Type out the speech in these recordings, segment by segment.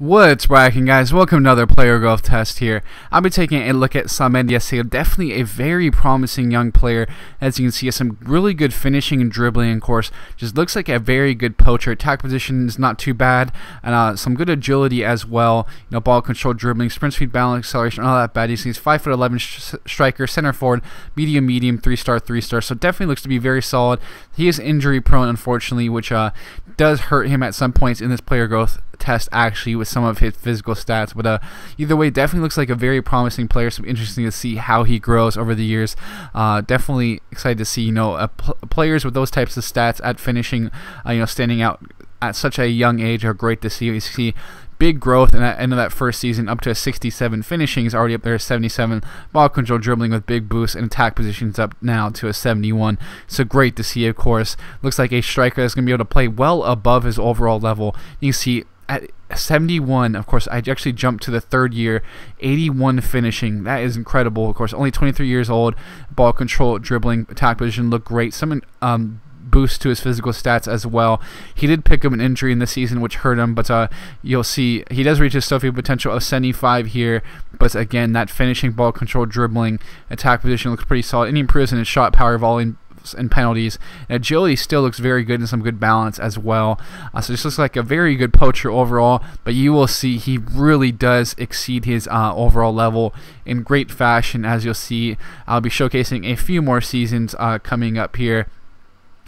What's bracking guys? Welcome to another player growth test here. I'll be taking a look at Samed Yeşil, definitely a very promising young player. As you can see, some really good finishing and dribbling, of course. Just looks like a very good poacher. Attack position is not too bad, and uh, some good agility as well. You know, ball control, dribbling, sprint speed, balance, acceleration, all that bad. He's 5'11 sh striker, center forward, medium, medium, three star, three star. So definitely looks to be very solid. He is injury prone, unfortunately, which uh, does hurt him at some points in this player growth test actually with some of his physical stats. But uh, either way, definitely looks like a very promising player. So interesting to see how he grows over the years. Uh, definitely excited to see you know pl players with those types of stats at finishing, uh, you know, standing out at such a young age are great to see. You see big growth in that end of that first season up to a 67 finishing is already up there 77 ball control dribbling with big boosts and attack positions up now to a 71 so great to see of course looks like a striker that's going to be able to play well above his overall level you see at 71 of course i actually jumped to the third year 81 finishing that is incredible of course only 23 years old ball control dribbling attack position look great some um, boost to his physical stats as well. He did pick up an injury in the season, which hurt him, but uh, you'll see he does reach his SoFIFA potential of 75 here. But again, that finishing ball control, dribbling, attack position looks pretty solid. He improves in his shot power, volley, and penalties. And agility still looks very good and some good balance as well. Uh, so this looks like a very good poacher overall, but you will see he really does exceed his uh, overall level in great fashion. As you'll see, I'll be showcasing a few more seasons uh, coming up here.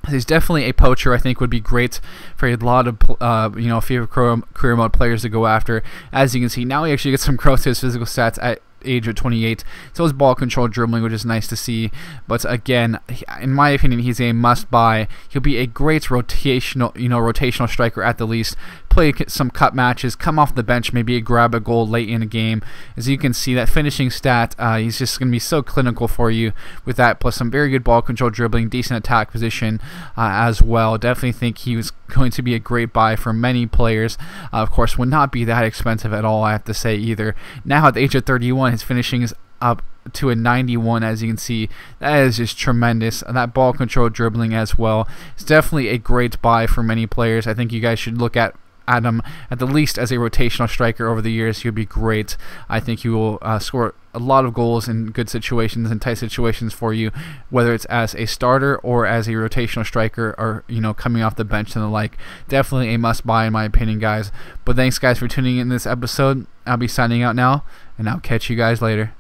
He's definitely a poacher. I think would be great for a lot of uh, you know FIFA career mode players to go after. As you can see, now he actually gets some growth to his physical stats at age of 28. So his ball control dribbling, which is nice to see. But again, in my opinion, he's a must-buy. He'll be a great rotational, you know, rotational striker at the least. Play some cut matches, come off the bench, maybe grab a goal late in a game. As you can see, that finishing stat, uh, he's just going to be so clinical for you with that. Plus some very good ball control dribbling, decent attack position uh, as well. Definitely think he was going to be a great buy for many players. Uh, of course, would not be that expensive at all, I have to say either. Now at the age of 31, his finishing is up to a 91 as you can see that is just tremendous and that ball control dribbling as well it's definitely a great buy for many players I think you guys should look at Adam at the least as a rotational striker over the years. He'll be great. I think he will uh, score a lot of goals in good situations and tight situations for you, whether it's as a starter or as a rotational striker or you know coming off the bench and the like. Definitely a must buy in my opinion, guys. But thanks guys for tuning in this episode. I'll be signing out now, and I'll catch you guys later.